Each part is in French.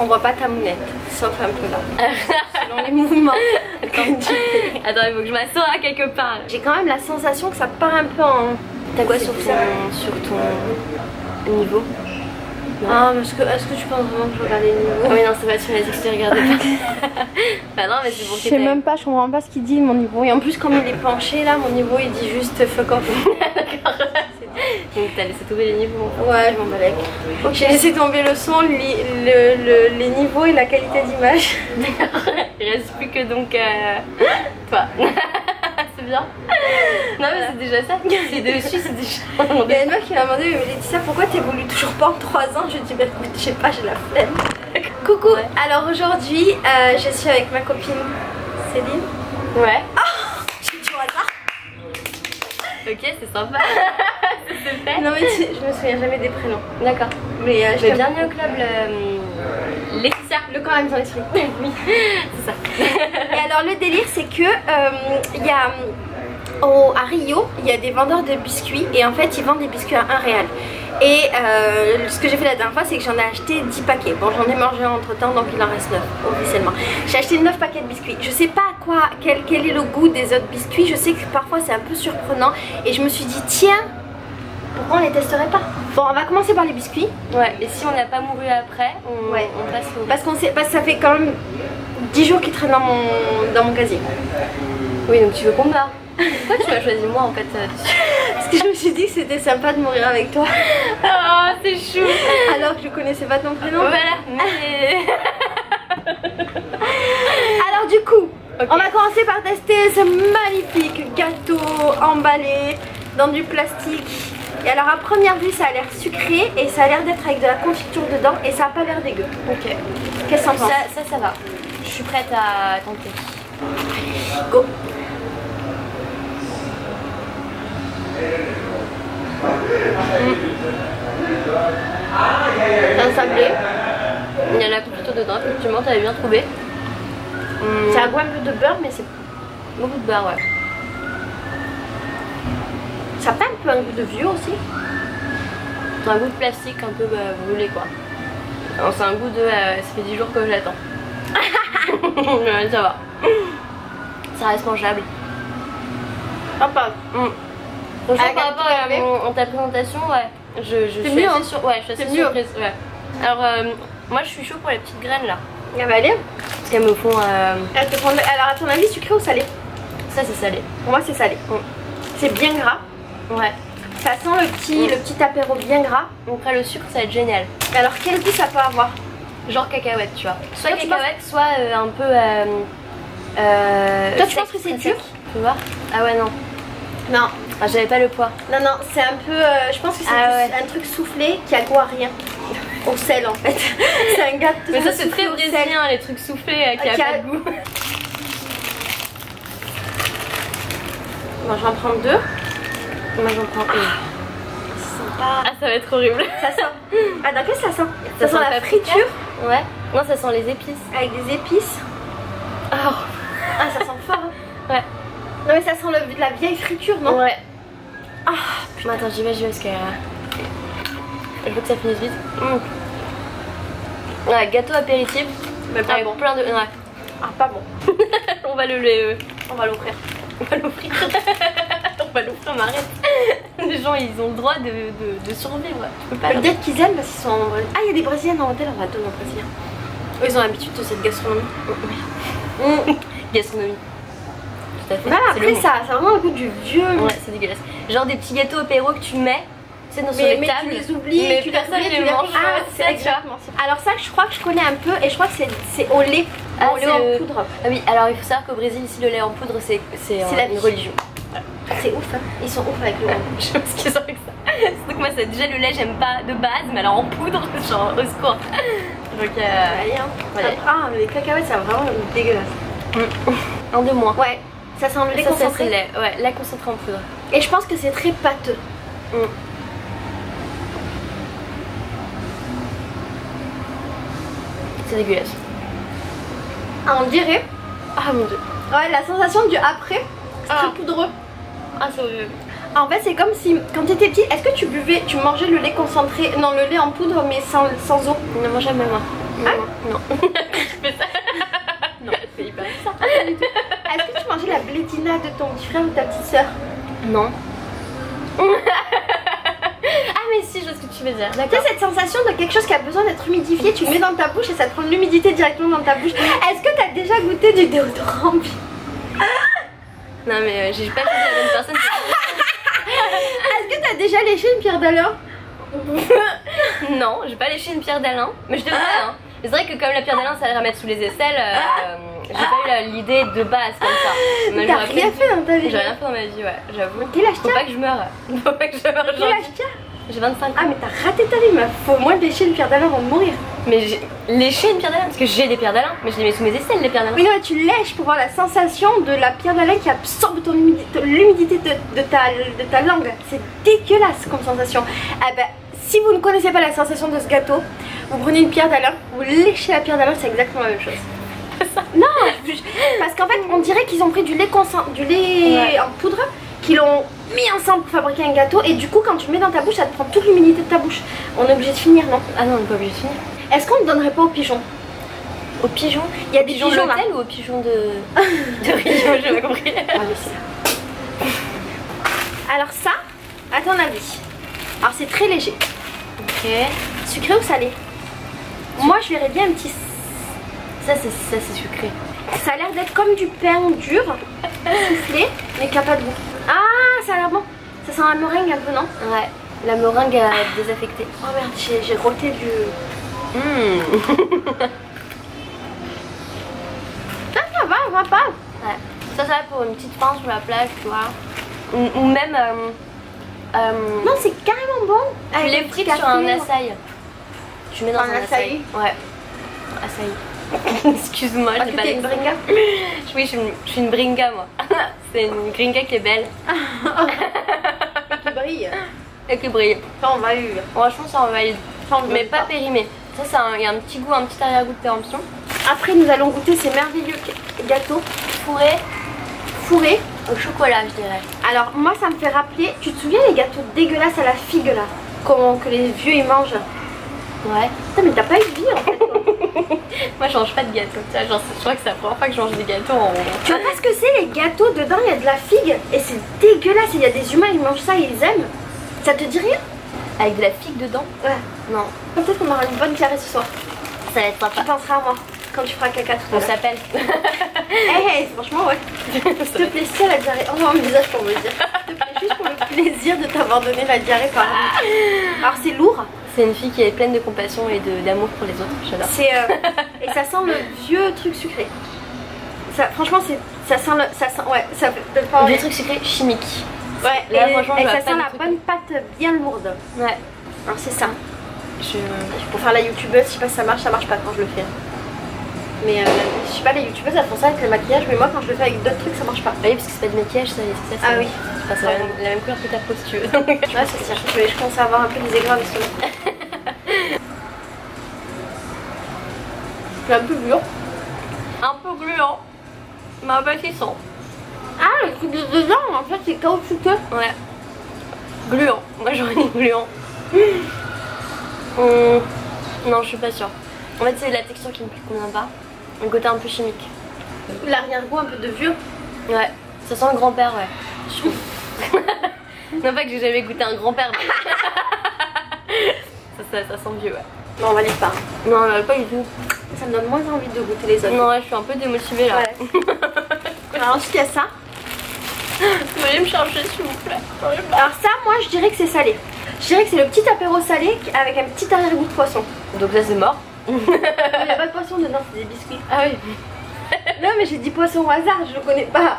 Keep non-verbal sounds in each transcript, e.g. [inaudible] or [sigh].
on voit pas ta mounette, sauf un peu là. [laughs] Selon les mouvements. Attends, Attends, il faut que je m'assoie quelque part. J'ai quand même la sensation que ça part un peu en. T'as quoi sur ton, sur ton niveau ah, est-ce que, est-ce que tu penses vraiment que je regarde les niveaux Oui, non, c'est pas, m'as dit que tu regardais pas. [laughs] bah non, mais c'est pour Je sais même pas, je comprends pas ce qu'il dit mon niveau. Et en plus, comme il est penché là, mon niveau il dit juste fuck off. [laughs] D'accord. Donc t'as laissé tomber les niveaux Ouais, je m'en balèque. J'ai laissé tomber le son, le, le, les niveaux et la qualité d'image. D'accord. Il reste plus que donc euh, toi. Bien. Non mais c'est déjà ça. C'est dessus, c'est déjà. Il y a une meuf qui m'a demandé mais Laetitia pourquoi t'évolues toujours pas en 3 ans? Je lui ai dit bah écoute je sais pas j'ai la flemme. [laughs] Coucou Alors aujourd'hui euh, je suis avec ma copine Céline. Ouais. Oh J'ai du hasard. Ok c'est sympa. [laughs] Non mais je me souviens jamais des prénoms. D'accord. Mais euh, j'ai bien mis au club le... Laetitia. Le corps dans l'esprit. [laughs] oui, c'est ça. Et alors le délire c'est que euh, il y a au, à Rio, il y a des vendeurs de biscuits et en fait ils vendent des biscuits à 1 réal. Et euh, ce que j'ai fait la dernière fois c'est que j'en ai acheté 10 paquets. Bon j'en ai mangé entre temps donc il en reste 9 officiellement. J'ai acheté 9 paquets de biscuits. Je sais pas quoi, quel, quel est le goût des autres biscuits. Je sais que parfois c'est un peu surprenant et je me suis dit tiens pourquoi on les testerait pas? Bon on va commencer par les biscuits. Ouais et si on n'a pas mouru après on, ouais. on passe au... Parce, qu'on sait, parce que ça fait quand même 10 jours qu'ils traînent dans mon, dans mon casier. Oui donc tu veux qu'on meure pourquoi tu m'as choisi moi en fait euh, [laughs] Parce que je me suis dit que c'était sympa de mourir avec toi. [laughs] Oh c'est chou Alors que je connaissais pas ton prénom. Voilà, mais... [laughs] Alors du coup, on va commencer par tester ce magnifique gâteau emballé dans du plastique. Et alors à première vue ça a l'air sucré et ça a l'air d'être avec de la confiture dedans et ça a pas l'air dégueu. Ok. Qu'est-ce que ça, ça, ça va. Je suis prête à tenter. Go C'est un sablé. Il y a la confiture dedans, effectivement, t'avais bien trouvé. Mmh. Ça a goût un peu de beurre, mais c'est beaucoup de beurre, ouais. Ça a pas un peu un goût de vieux aussi C'est un goût de plastique un peu bah, brûlé, quoi. C'est un goût de. Euh, ça fait 10 jours que je l'attends. [laughs] ça va. Ça reste mangeable. Sympa. Mmh. Franchement, par rapport à, ta présentation, ouais, je, je suis mieux, assez, sur... ouais, je suis assez surprise. Ouais. Alors, euh, moi je suis chaud pour les petites graines là. Ah bah allez. Parce qu'elles me font. Euh... Elles te font... Alors, à ton avis, sucré ou salé? Ça, c'est salé. Pour moi, c'est salé. C'est bien gras. Ouais. Ça sent le petit, le petit apéro bien gras. Donc, après, le sucre, ça va être génial. Alors, quel goût ça peut avoir Genre cacahuète, tu vois. Soit Toi, cacahuète, soit euh, un peu. Euh, euh, Toi, tu penses que c'est dur? Tu vois Ah ouais, non. Non. Ah, j'avais pas le poids. Non, non, c'est un peu. euh, je pense que c'est Ah ouais. un truc soufflé qui a goût à rien. Au sel en fait. [laughs] c'est un gâteau. Mais ça, c'est très brésilien, les trucs soufflés euh, qui Ah, a qui a- pas de goût. Bon, j'en prends deux. Moi, j'en prends une. Sympa. Ah, ça va être horrible. Ça sent. [laughs] Ah, qu'est-ce que ça sent Ça, Ça sent sent la friture Ouais. Non, ça sent les épices. avec des épices. Oh. Ah, ça sent fort. hein. Ouais. Non, mais ça sent le- la vieille friture, non? Ouais. Ah, attends, j'y vais, j'y vais parce que. Je veux que ça finisse vite. Mm. Ouais, gâteau apéritif. mais pas avec bon. plein de. Ouais. Ah, pas bon. [laughs] On va le. le- On va l'offrir. On va l'offrir. [laughs] On va l'offrir, mais arrête. [laughs] Les gens, ils ont le droit de, de, de survivre. Je peux pas. Peut-être qu'ils aiment parce qu'ils sont en. Ah, il y a des Brésiliens dans l'hôtel, on va donner aux Brésiliens. Eux, ils ont l'habitude de cette gastronomie. Mm. Gastronomie. Tout à fait. Voilà, C'est après, ça, ça a vraiment le goût du vieux. Ouais, c'est dégueulasse. Genre des petits gâteaux apéro que tu mets. Dans sur Mais, les mais tables. tu les oublies, mais tu personne les, les tu les- mange. Ah, ouais, c'est. Alors ça, je crois que je connais un peu et je crois que c'est- c'est au lait, Ah, au lait c'est en poudre. Ah oui, alors il faut savoir qu'au Brésil, ici, le lait en poudre, c'est c'est, C'est euh, la une vie. religion. C'est ouf, hein. Ils sont ouf avec le lait. [laughs] Je sais pas ce qu'ils ont avec ça. [laughs] Surtout que moi, c'est déjà le lait, j'aime pas de base, mais alors en poudre, [laughs] genre au secours. Donc, euh, Allez, hein. Allez. Ah, les cacahuètes, c'est vraiment dégueulasse. un de moins. Ouais, ça sent le lait ça, concentré. lait. Ouais, lait concentré en poudre. Et je pense que c'est très pâteux. C'est dégueulasse. Ah, on dirait. Ah mon dieu. Ouais, la sensation du après, c'est Ah. très poudreux. Ah, c'est horrible. En fait, c'est comme si quand tu étais petite, est-ce que tu buvais, tu mangeais le lait concentré, non, le lait en poudre mais sans, sans eau? Non, jamais moi. Ah? Non. [laughs] je fais ça. non, c'est hyper ça. [laughs] Est-ce que tu mangeais la blédina de ton petit frère ou ta petite soeur Non. [laughs] ah mais si, je vois ce que tu veux dire. Tu sais cette sensation de quelque chose qui a besoin d'être humidifié, tu le mets dans ta bouche et ça te prend l'humidité directement dans ta bouche. Est-ce que tu as déjà goûté du déodorant Non mais euh, j'ai pas choisi la bonne personne. [laughs] Est-ce que tu as déjà léché une pierre d'Alain? [laughs] Non, j'ai pas léché une pierre d'Alain, mais je devrais. Hein. C'est vrai que comme la pierre d'Alain, ça allait remettre sous les aisselles. euh, j'ai pas eu l'idée de base comme ça. Mais T'as rien fait dans ta vie J'ai rien fait dans ma vie, ouais, j'avoue. Quel âge Faut pas que je meure. [laughs] Faut pas que je meure Quel âge J'ai 25 ans. Ah mais t'as raté ta vie meuf, faut au moins lécher une pierre d'Alain avant de mourir. Mais léché une pierre d'Alain parce que j'ai des pierres d'Alain, mais je les mets sous mes aisselles, les pierres d'Alain. Oui non mais tu lèches pour voir la sensation de la pierre d'Alain qui absorbe l'humidité de, de ta, de ta langue. C'est dégueulasse comme sensation. Ah bah si vous ne connaissez pas la sensation de ce gâteau, vous prenez une pierre d'Alain, vous léchez la pierre d'Alain, c'est exactement la même chose. [laughs] Non, parce qu'en fait on dirait qu'ils ont pris du lait, concent- du lait Ouais. en poudre, qu'ils l'ont mis ensemble pour fabriquer un gâteau et du coup quand tu le mets dans ta bouche ça te prend toute l'humidité de ta bouche. On est obligé de finir non? Ah non, on n'est pas obligé de finir. Est-ce qu'on ne donnerait pas aux pigeons Au pigeon? Il y a des pigeon pigeons de là. l'hôtel ou au pigeon de. [laughs] de Rio J'ai pas compris. Ah, mais c'est ça. Alors ça, à ton avis, alors c'est très léger. Ok. Sucré ou salé? Moi je verrais bien un petit... Ça, c'est ça, sucré. Ça a l'air d'être comme du pain dur, soufflé, mais qui n'a pas de goût. Ah, ça a l'air bon. Ça sent la meringue un peu, non? Ouais. La meringue a désaffecté. Oh merde, j'ai roté du... Mmh. Ça va, on va pas. Ouais. Ça, ça va pour une petite fin sur la plage, tu vois. Ou, ou même. Euh, euh, Non, c'est carrément bon. tu Avec les frites sur un açaï. Tu mets dans Un un, açaï. Ouais. Açaï. [laughs] Excuse-moi, j'ai pas une bringa [laughs] Oui, je suis une, je suis une bringa, moi. [laughs] c'est une gringa qui est belle qui brille. et qui brille. Ça, on va. Franchement, ça en valide. Ça, on Mais veut pas périmé. Ça, c'est un- il y a un petit goût, un petit arrière-goût de péremption. Après, nous allons goûter ces merveilleux gâteaux Fourré fourrés. Au chocolat, je dirais. Alors moi ça me fait rappeler, tu te souviens les gâteaux dégueulasses à la figue là Comment que les vieux ils mangent? Ouais. Putain mais t'as pas eu de vie en fait. [laughs] Moi, je mange pas de gâteau. Tu vois, genre, je crois que c'est la première fois que je mange des gâteaux en. Tu vois pas ce que c'est les gâteaux dedans il y a de la figue et c'est dégueulasse il y a des humains ils mangent ça et ils aiment. Ça te dit rien? Avec de la figue dedans? Ouais. Non. Peut-être qu'on aura une bonne diarrhée ce soir. Ça va être Tu sympa. penseras à moi quand tu feras caca tout On s'appelle. [laughs] Eh hey, franchement ouais. [laughs] S'il te plaît si elle a diarrhée, envoie un visage pour me dire. S'il te plaît juste pour le plaisir de t'avoir donné la diarrhée par Alors c'est lourd. C'est une fille qui est pleine de compassion et d'amour pour les autres. J'adore. Euh, [laughs] et ça sent le vieux truc sucré. Ça, franchement, c'est ça sent le, ça sent ouais, ça peut pas. Des trucs sucrés chimiques. Ouais. Là, et, franchement, et ça sent la truc. bonne pâte bien lourde. Ouais. Alors c'est ça. Je. Pour faire la youtubeuse, je sais pas si ça marche, ça marche pas quand je le fais. Mais euh, je sais pas, les youtubeuses elles font ça avec le maquillage, mais moi quand je le fais avec d'autres trucs, ça marche pas. Oui, parce que c'est pas du maquillage, ça. c'est ça Ah c'est- oui. Enfin, c'est la, la même couleur que ta peau si tu veux. [laughs] Ouais, c'est ça. Je, je commence à avoir un peu des [laughs] sur C'est un peu dur. Un peu gluant. Mais appétissant. Ah, le truc de dedans, en fait, c'est caoutchouteux. Ouais. Gluant. Moi j'aurais dit gluant. Hum, [laughs] Non, je suis pas sûre. En fait, c'est la texture qui me convient pas. Un côté un peu chimique. L'arrière-goût un peu de vieux. Ouais. Ça sent le grand-père, ouais. Je [laughs] trouve. non, pas que j'ai jamais goûté un grand-père. mais- [laughs] ça, ça, ça sent vieux, ouais. Non, on va les pas. Non, euh, pas du tout. Ça me donne moins envie de goûter les autres. Non, ouais, je suis un peu démotivée là. Ouais. [laughs] Alors ensuite il y a ça. Vous voulez me chercher s'il vous plaît Alors ça, moi je dirais que c'est salé. Je dirais que c'est le petit apéro salé avec un petit arrière-goût de poisson. Donc ça c'est mort. Il n'y a pas de poisson dedans, c'est des biscuits. Ah oui. Non mais j'ai dit poisson au hasard, je le connais pas.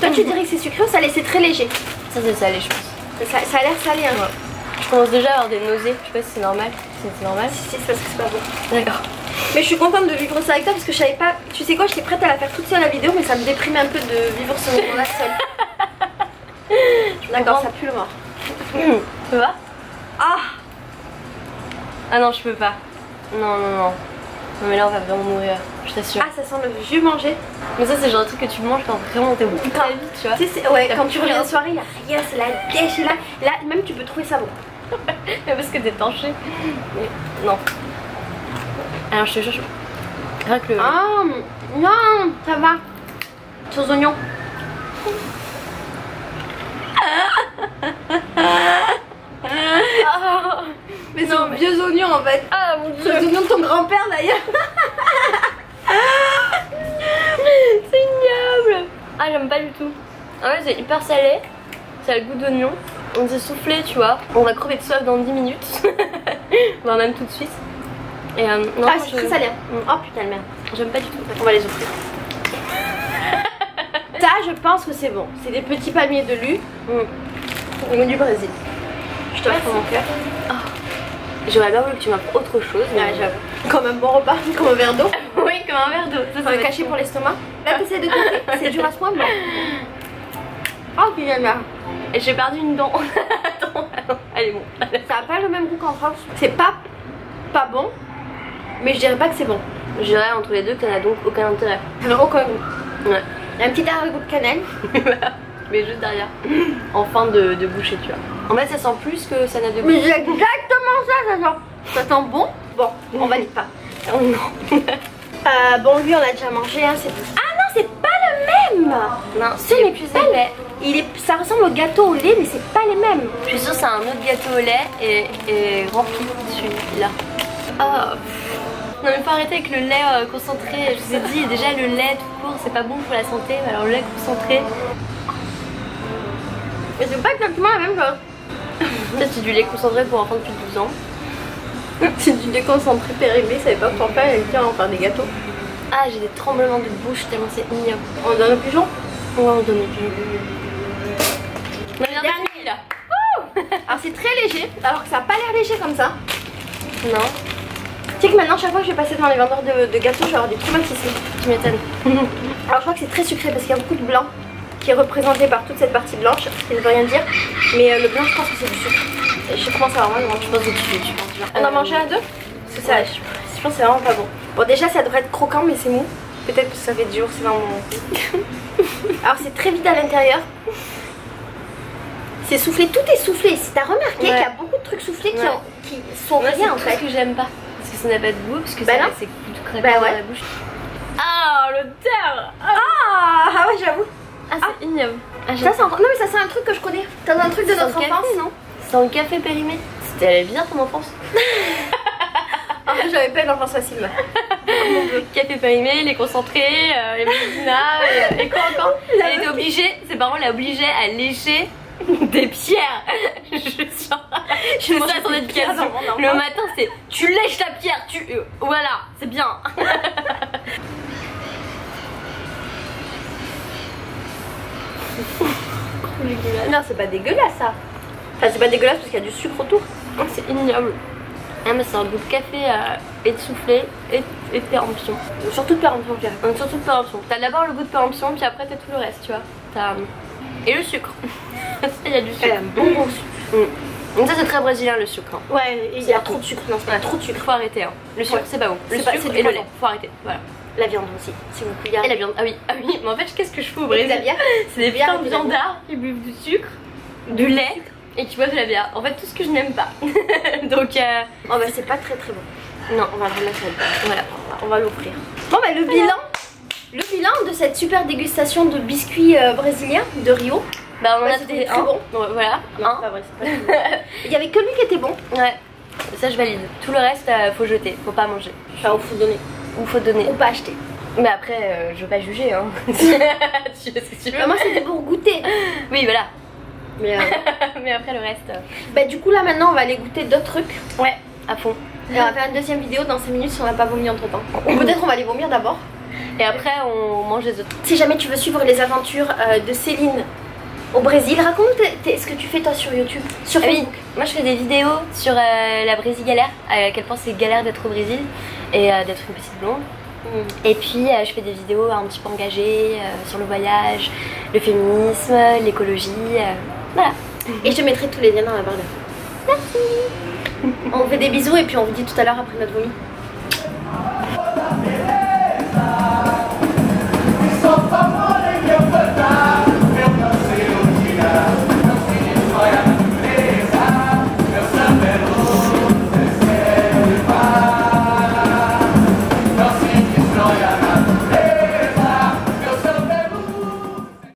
Toi tu dirais que c'est sucré ou salé C'est très léger? Ça c'est salé je pense. Ça, ça a l'air salé hein. Ouais. Je commence déjà à avoir des nausées. Je sais pas si c'est normal. Si c'est normal. Si, si, c'est parce que c'est pas bon. D'accord. Mais je suis contente de vivre ça avec toi parce que je savais pas. Tu sais quoi, j'étais prête à la faire toute seule la vidéo, mais ça me déprimait un peu de vivre ce moment-là seule. [laughs] D'accord, ça pue le mort. Tu vois Ah Ah non, je peux pas. Non, non, non. Non mais là on va vraiment mourir, je t'assure. Ah, ça sent le jus mangé. Mais ça c'est le genre de truc que tu manges quand vraiment t'es au bout de ta vie, tu vois. Tu sais, c'est- ouais, quand tu reviens de soirée, il y a rien, c'est la dèche et là, là, même tu peux trouver ça bon. Mais [laughs] parce que t'es tanché. Mais non. Alors je te jure, je... rien que le... Ah, non, ça va. Sauce oignon. Ah, [laughs] mais c'est mais- vieux oignon en fait. Ah mon C'est l'oignon de ton grand-père d'ailleurs. [laughs] C'est ignoble Ah j'aime pas du tout. En vrai c'est hyper salé, ça a le goût d'oignon. On s'est soufflé tu vois. On va crever de soif dans 10 minutes. [laughs] Voire même tout de suite. Et euh, non, Ah, c'est je- très salé. Mm. Oh putain de merde. J'aime pas du tout. On va les offrir. [laughs] Ça, je pense que c'est bon. C'est des petits palmiers de lu Mm. du Brésil. Je t'offre mon cœur. J'aurais bien voulu que tu m'offres autre chose. mais- Ouais, j'avoue. [laughs] Comme un bon repas, [laughs] comme un verre d'eau. [laughs] oui, comme un verre d'eau. Ça, ça bon. pour l'estomac. Là, t'essaies de goûter. C'est dur à ce point. Oh. Et j'ai perdu une dent. Attends, est bon. Ça a pas le même goût qu'en France. C'est pas pas bon, mais je dirais pas que c'est bon. Je dirais entre les deux que ça n'a donc aucun intérêt. Alors aucun goût. Ouais. Il y a un petit arrière-goût de cannelle. Mais juste derrière. [laughs] En fin de, de bouchée, tu vois. En fait, ça sent plus que ça n'a de goût. Mais c'est exactement ça, ça sent. Ça sent bon. Bon, on valide pas. [laughs] Oh non. [laughs] Euh, bon, lui, on l'a déjà mangé. Hein, c'est- ah non, c'est pas le même. non, C'est mais plus épais. Il est, ça ressemble au gâteau au lait, mais c'est pas les mêmes. Je suis sûre que c'est un autre gâteau au lait et, et rempli celui-là. Oh. Non mais faut arrêter avec le lait euh, concentré. Je vous ai dit déjà le lait tout court c'est pas bon pour la santé. mais Alors le lait concentré, Mais c'est pas exactement la même chose. [laughs] ça c'est du lait concentré pour enfants depuis 12 ans. [laughs] C'est du déconcentré périmé, ça savait pas pour faire, elle on va faire des gâteaux. Ah j'ai des tremblements de bouche tellement c'est ignoble. On donne au pigeon Ouais on donne plus. Non mais Dernier. là. Alors c'est très léger, alors que ça a pas l'air léger comme ça. Non, Tu sais que maintenant, chaque fois que je vais passer devant les vendeurs de, de gâteaux, je vais avoir du traumatisme. tu m'étonnes. [laughs] Alors je crois que c'est très sucré parce qu'il y a beaucoup de blanc qui est représenté par toute cette partie blanche, ce qui ne veut rien dire. Mais euh, le blanc, je pense que c'est du sucre. Et je commence à mal. Je pense que tu, tu penses bien. On en Euh, mange un, deux? Parce que ça, je, je pense que c'est vraiment pas bon. Bon, déjà, ça devrait être croquant, mais c'est mou. Peut-être que ça fait du jour, c'est mon. [laughs] Alors, c'est très vide à l'intérieur. C'est soufflé, tout est soufflé. Si t'as remarqué Ouais. qu'il y a beaucoup de trucs soufflés qui, Ouais. ont- qui sont c'est rien en tout fait. ce que j'aime pas. Parce que ça n'a pas de goût, parce que Bah ça c'est tout craquant Bah dans la bouche. Ah, l'odeur Ah, ah ouais, j'avoue. Ah, c'est ignoble. Ah, Ça, encore... Non, mais ça, c'est un truc que je connais. T'as un truc de notre un café, enfance, non C'est un café périmé. C'était bien ton enfance. [laughs] Ah, j'avais pas une enfance facile. là. Café périmé, les concentrés, euh, les médicaments, et, et quoi encore [laughs] La Elle était obligée, ses parents obligée à lécher [laughs] des pierres. Je suis des éducation. pierres dans mon enfance. Le matin, c'est tu lèches ta pierre, tu. euh, voilà, c'est bien. Non, c'est pas dégueulasse ça. Enfin, c'est pas dégueulasse parce qu'il y a du sucre autour. Oh, c'est ignoble. Ah, mais c'est un goût de café euh, et de soufflé et, et de péremption. Surtout de péremption. Donc, surtout de péremption. T'as d'abord le goût de péremption, puis après t'as tout le reste, tu vois. T'as. euh, Et le sucre. [laughs] Il y a du sucre. a un bon gros sucre. Mm. Donc, ça, c'est très brésilien le sucre. hein. Ouais, il y a trop de sucre. Non, c'est pas trop de sucre. Faut arrêter. Hein. Le sucre, Ouais. c'est pas bon. Le sucre c'est du et le lait. Faut arrêter. Voilà. La viande aussi, s'il vous plaît. Et la viande. Ah oui, ah oui. Mais en fait, qu'est-ce que je fais au Brésil [laughs] C'est des bière putains et de viandards qui buvent du sucre, du lait et qui boivent de la bière. En fait, tout ce que je n'aime pas. [laughs] Donc, euh, Oh bah c'est pas très très bon. non. On va le remettre là Voilà. On va l'ouvrir. Bon bah le bilan. Le bilan de cette super dégustation de biscuits euh, brésiliens de Rio. Bah, on Ouais, a très un. bon. Ouais, Voilà. Un. pas vrai, c'est pas [laughs] Il y avait que lui qui était bon. Ouais. Ça, je valide. Tout le reste, euh, faut jeter. Faut pas manger. Enfin, faut donner. Ou faut donner. Ou pas acheter. Mais après, euh, je veux pas juger. Hein. [laughs] tu fais ce que tu veux. Bah, moi c'était pour goûter. Oui, voilà. Mais euh, [laughs] Mais après, le reste. euh, bah du coup là maintenant on va aller goûter d'autres trucs. Ouais, à fond. Et on va faire une deuxième vidéo dans 5 minutes si on n'a pas vomi entre temps. Ou peut-être on va les vomir d'abord. Et après, on mange les autres. Si jamais tu veux suivre les aventures euh, de Céline au Brésil, raconte tes- tes- ce que tu fais toi sur YouTube. Sur Ah oui, Facebook. moi je fais des vidéos sur euh, la Brésil galère, à quel point c'est galère d'être au Brésil et euh, d'être une petite blonde. Et puis euh, je fais des vidéos un petit peu engagées euh, sur le voyage, le féminisme, l'écologie, voilà. Et je te mettrai tous les liens dans la barre d'infos. Merci. On vous fait des bisous et puis on vous dit tout à l'heure après notre vomi.